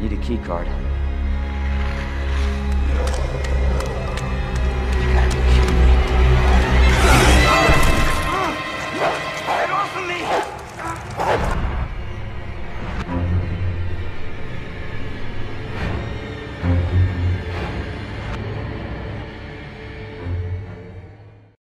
Need a key card.